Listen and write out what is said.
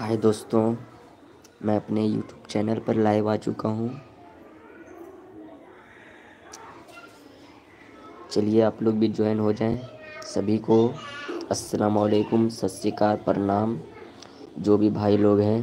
हाय दोस्तों, मैं अपने यूट्यूब चैनल पर लाइव आ चुका हूँ। चलिए आप लोग भी ज्वाइन हो जाएँ। सभी को अस्सलाम वालेकुम सत श्रीकाल प्रणाम। जो भी भाई लोग हैं